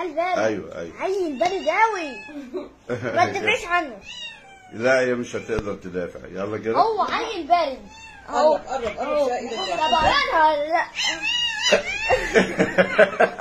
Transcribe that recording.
عيل بارد؟ أيوه أيوه. عيل بارد قوي ما تدافعش عنه. لا هي مش هتقدر تدافع. يلا كده. هو عيل بارد اهو قرب قرب شوية طب أقولها لا؟